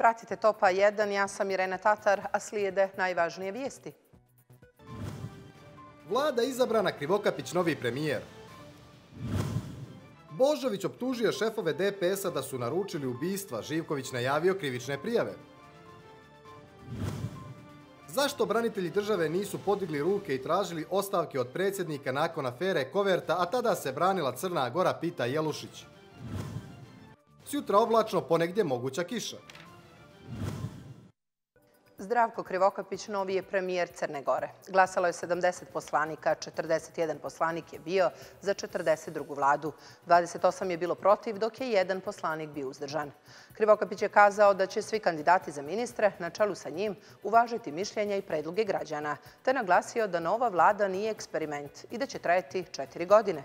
Pratite Topa 1, ja sam Irena Tatar, a slijede najvažnije vijesti. Vlada izabrana Krivokapić novi premijer. Božović optužio šefove DPS-a da su naručili ubistva. Živković najavio krivične prijave. Zašto branitelji države nisu podigli ruke i tražili ostavke od predsjednika nakon afere Koverta, a tada se branila Crna Gora, pita Jelušić. Sjutra oblačno, ponegdje moguća kiša. Zdravko Krivokapić novi je premijer Crne Gore. Glasalo je 70 poslanika, 41 poslanik je bio za 42. vladu. 28 je bilo protiv, dok je jedan poslanik bio uzdržan. Krivokapić je kazao da će svi kandidati za ministre, na čelu sa njim, uvažiti mišljenja i predloge građana, te naglasio da nova vlada nije eksperiment i da će trajati četiri godine.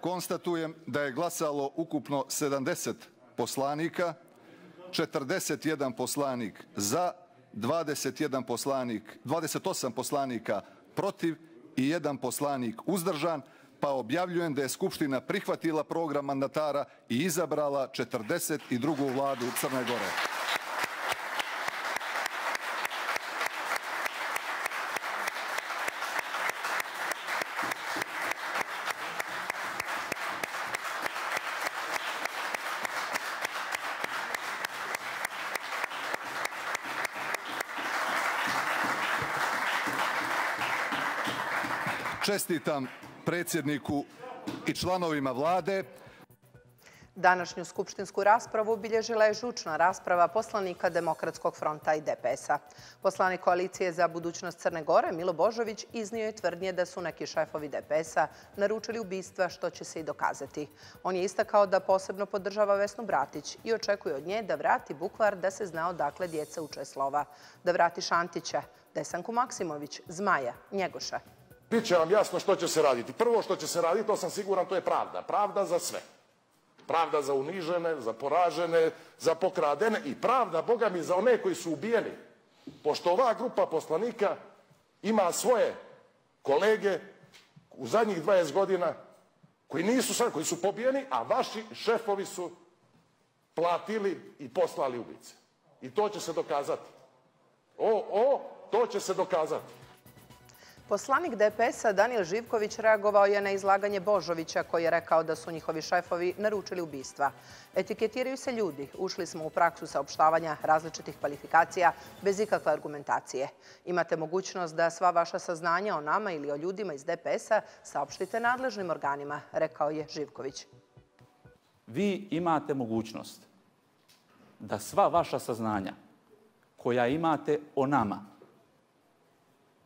Konstatujem da je glasalo ukupno 70 poslanika, 41 poslanik za, 21 poslanik, 28 poslanika protiv i jedan poslanik uzdržan, pa objavljujem da je Skupština prihvatila program mandatara i izabrala 42. vladu Crne Gore. Čestitam predsjedniku i članovima vlade. Današnju skupštinsku raspravu obilježila je žučna rasprava poslanika Demokratskog fronta i DPS-a. Poslanik koalicije za budućnost Crne Gore, Milo Božović, iznio je tvrdnje da su neki šefovi DPS-a naručili ubistva, što će se i dokazati. On je istakao da posebno podržava Vesnu Bratić i očekuje od nje da vrati bukvar da se zna odakle djeca uče slova, da vrati Šantića, Desanku Maksimović, Zmaja, Njegoša. Biće vam jasno što će se raditi. Prvo što će se raditi, to sam siguran, to je pravda. Pravda za sve. Pravda za unižene, za poražene, za pokradene i pravda, Boga mi, za one koji su ubijeni. Pošto ova grupa poslanika ima svoje kolege u zadnjih 20 godina koji nisu sad, koji su pobijeni, a vaši šefovi su platili i poslali ubice. I to će se dokazati. O, o, to će se dokazati. Poslanik DPS-a Daniel Živković reagovao je na izlaganje Božovića koji je rekao da su njihovi šefovi naručili ubistva. Etiketiraju se ljudi. Ušli smo u praksu saopštavanja različitih kvalifikacija bez ikakve argumentacije. Imate mogućnost da sva vaša saznanja o nama ili o ljudima iz DPS-a saopštite nadležnim organima, rekao je Živković. Vi imate mogućnost da sva vaša saznanja koja imate o nama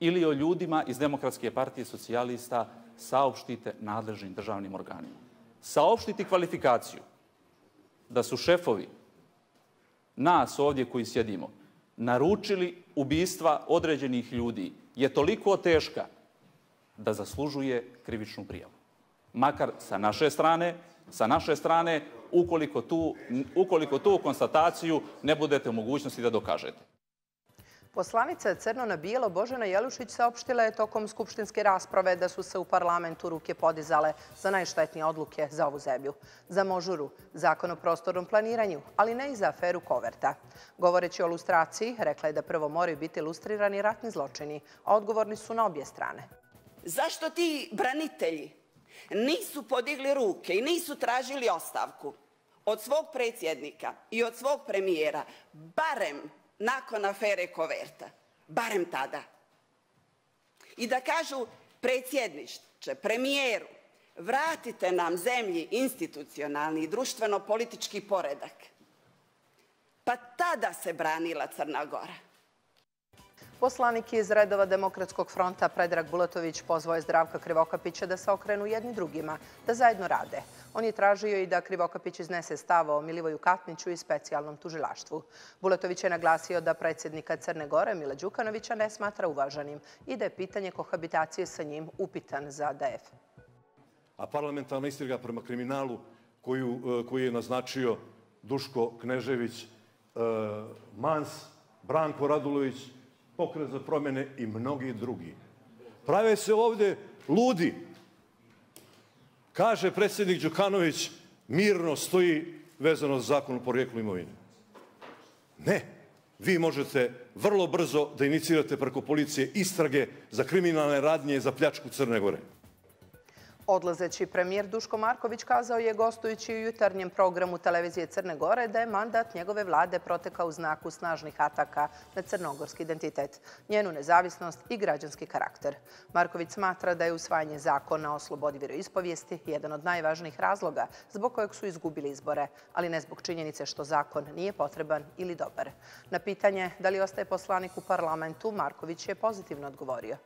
ili o ljudima iz Demokratske partije socijalista saopštite nadležnim državnim organima. Saopštiti kvalifikaciju da su šefovi nas ovdje koji sjedimo naručili ubistva određenih ljudi je toliko teška da zaslužuje krivičnu prijavu. Makar sa naše strane, sa naše strane, ukoliko tu, ukoliko tu konstataciju ne budete u mogućnosti da dokažete. Poslanica Crno na bijelo Božena Jelušić saopštila je tokom skupštinske rasprave da su se u parlamentu ruke podizale za najštetnije odluke za ovu zemlju. Za Možuru, zakon o prostornom planiranju, ali ne i za aferu Koverta. Govoreći o lustraciji, rekla je da prvo moraju biti lustrirani ratni zločini, a odgovorni su na obje strane. Zašto ti branitelji nisu podigli ruke i nisu tražili ostavku od svog predsjednika i od svog premijera, barem nakon afere Koverta. Barem tada. I da kažu predsjednišće, premijeru, vratite nam zemlji institucionalni i društveno-politički poredak. Pa tada se branila Crna Gora. Poslanik iz redova Demokratskog fronta Predrag Bulatović pozvao je Zdravka Krivokapića da se okrenu jedni drugima, da zajedno rade. On je tražio i da Krivokapić iznese stav o Milivoju Katniću i specijalnom tužilaštvu. Buletović je naglasio da predsjednika Crne Gore Mila Đukanovića ne smatra uvažanim i da je pitanje kohabitacije sa njim upitan za DF. A parlamentarna istriga prema kriminalu koju, e, koju je naznačio Duško Knežević, e, Mans, Branko Radulović, pokret za promjene i mnogi drugi. Prave se ovdje ludi. Kaže predsjednik Đukanović, mirno stoji vezano za zakon o porijeklu imovine. Ne, vi možete vrlo brzo da inicirate preko policije istrage za kriminalne radnje i za pljačku Crne Gore. Odlazeći premijer Duško Marković kazao je gostujući u jutarnjem programu televizije Crne Gore da je mandat njegove vlade protekao u znaku snažnih ataka na crnogorski identitet, njenu nezavisnost i građanski karakter. Marković smatra da je usvajanje zakona o slobodi vjeroispovijesti jedan od najvažnijih razloga zbog kojeg su izgubili izbore, ali ne zbog činjenice što zakon nije potreban ili dobar. Na pitanje da li ostaje poslanik u parlamentu, Marković je pozitivno odgovorio.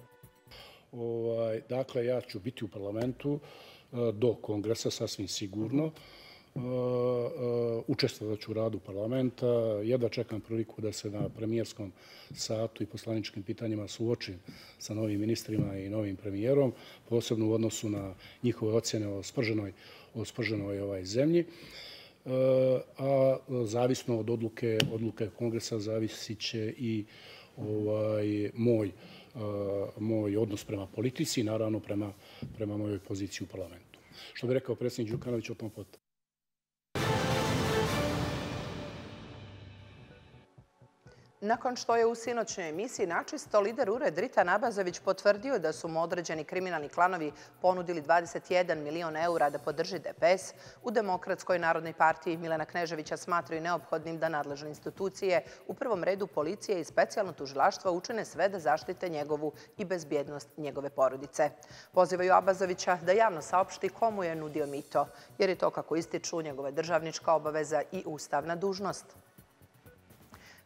Ovaj, dakle, ja ću biti u parlamentu eh, do kongresa, sasvim sigurno. Eh, eh, uh, učestvovat ću u radu parlamenta. Jedva čekam priliku da se na premijerskom satu i poslaničkim pitanjima suočim sa novim ministrima i novim premijerom, posebno u odnosu na njihove ocjene o sprženoj, o sprženoj ovaj zemlji. A zavisno od odluke, odluke kongresa zavisit će i ovaj, moj Eh, moj odnos prema politici i naravno prema, prema mojoj poziciji u parlamentu. Što bi rekao predsjednik Đukanović o tom potom. Nakon što je u sinoćnoj emisiji načisto, lider Ured Rita Nabazović potvrdio da su mu određeni kriminalni klanovi ponudili 21 milion eura da podrži DPS, u Demokratskoj narodnoj partiji Milena Kneževića smatraju neophodnim da nadležne institucije u prvom redu policije i specijalno tužilaštva učine sve da zaštite njegovu i bezbjednost njegove porodice. Pozivaju Abazovića da javno saopšti komu je nudio mito, jer je to kako ističu njegova državnička obaveza i ustavna dužnost.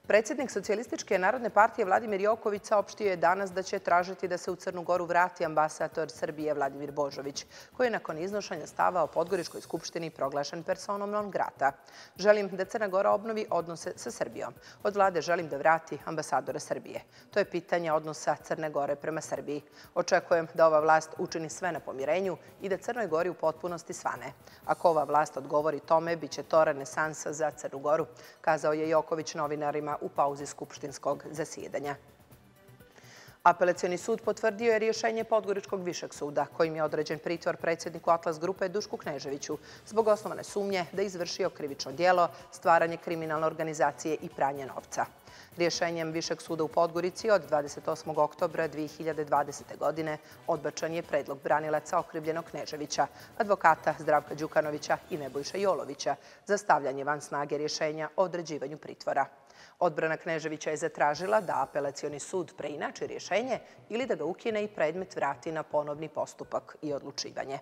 Predsjednik Socialističke narodne partije Vladimir Joković saopštio je danas da će tražiti da se u Crnu Goru vrati ambasador Srbije Vladimir Božović, koji je nakon iznošanja stava o Podgoričkoj skupštini proglašen personom non grata. Želim da Crna Gora obnovi odnose sa Srbijom. Od vlade želim da vrati ambasadora Srbije. To je pitanje odnosa Crne Gore prema Srbiji. Očekujem da ova vlast učini sve na pomirenju i da Crnoj Gori u potpunosti svane. Ako ova vlast odgovori tome, bit će to renesansa za Crnu Goru, kazao je Joković novinarima u pauzi skupštinskog zasjedanja. Apelacioni sud potvrdio je rješenje Podgoričkog višeg suda, kojim je određen pritvor predsjedniku Atlas Grupe Dušku Kneževiću zbog osnovane sumnje da izvršio krivično dijelo, stvaranje kriminalne organizacije i pranje novca. Rješenjem Višeg suda u Podgorici od 28. oktobra 2020. godine odbačan je predlog branilaca okrivljenog Kneževića, advokata Zdravka Đukanovića i Nebojša Jolovića za stavljanje van snage rješenja o određivanju pritvora. Odbrana Kneževića je zatražila da apelacioni sud preinači rješenje ili da ga ukine i predmet vrati na ponovni postupak i odlučivanje.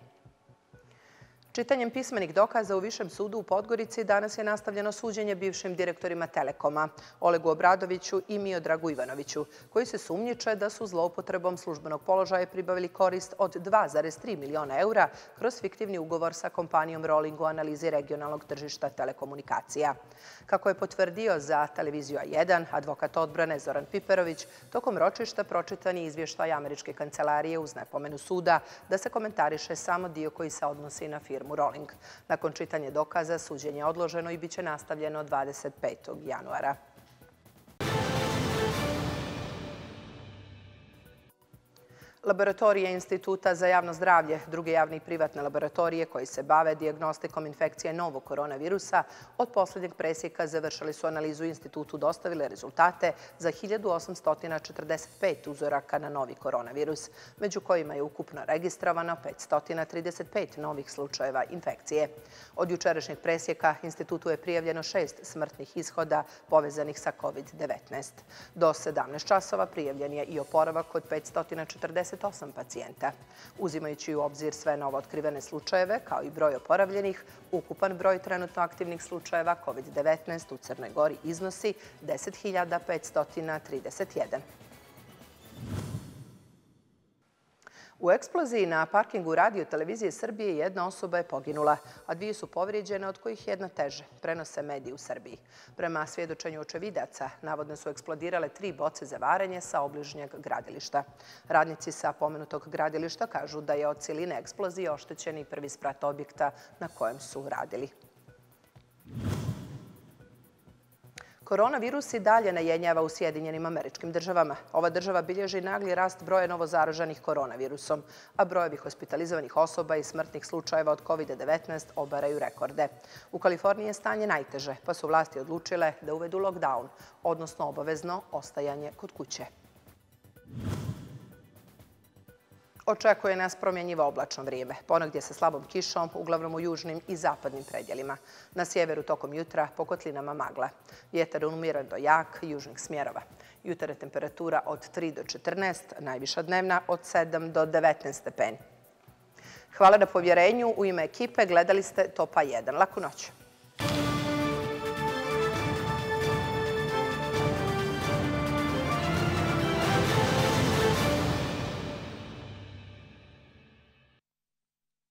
Čitanjem pismenih dokaza u Višem sudu u Podgorici danas je nastavljeno suđenje bivšim direktorima Telekoma, Olegu Obradoviću i Miodragu Ivanoviću, koji se sumnjiče da su zloupotrebom službenog položaja pribavili korist od 2,3 miliona eura kroz fiktivni ugovor sa kompanijom Rolling u analizi regionalnog tržišta telekomunikacija. Kako je potvrdio za televiziju A1, advokat odbrane Zoran Piperović, tokom ročišta pročitan je izvještaj američke kancelarije uz nepomenu suda da se komentariše samo dio koji se odnosi na firmu firmu Rolling. Nakon čitanja dokaza, suđenje je odloženo i bit će nastavljeno 25. januara. Laboratorije Instituta za javno zdravlje, druge javne i privatne laboratorije koji se bave diagnostikom infekcije novog koronavirusa, od posljednjeg presjeka završali su analizu institutu dostavile rezultate za 1845 uzoraka na novi koronavirus, među kojima je ukupno registrovano 535 novih slučajeva infekcije. Od jučerašnjeg presjeka institutu je prijavljeno šest smrtnih ishoda povezanih sa COVID-19. Do 17 časova prijavljen je i oporavak od 540 28 pacijenta. Uzimajući u obzir sve novo otkrivene slučajeve, kao i broj oporavljenih, ukupan broj trenutno aktivnih slučajeva COVID-19 u Crnoj Gori iznosi 10.531. U eksploziji na parkingu radio televizije Srbije jedna osoba je poginula, a dvije su povrijeđene, od kojih jedna teže, prenose mediji u Srbiji. Prema svjedočenju očevidaca, navodno su eksplodirale tri boce za varenje sa obližnjeg gradilišta. Radnici sa pomenutog gradilišta kažu da je od ciline eksplozije oštećeni prvi sprat objekta na kojem su radili. Koronavirus i dalje najenjava u Sjedinjenim američkim državama. Ova država bilježi nagli rast broja novozaraženih koronavirusom, a brojevi hospitalizovanih osoba i smrtnih slučajeva od COVID-19 obaraju rekorde. U Kaliforniji je stanje najteže, pa su vlasti odlučile da uvedu lockdown, odnosno obavezno ostajanje kod kuće. Očekuje nas promjenjivo oblačno vrijeme, ponegdje sa slabom kišom, uglavnom u južnim i zapadnim predjelima. Na sjeveru tokom jutra po kotlinama magla. Vjetar umiran do jak južnih smjerova. Jutar je temperatura od 3 do 14, najviša dnevna od 7 do 19 stepeni. Hvala na povjerenju. U ime ekipe gledali ste Topa 1. Laku noć.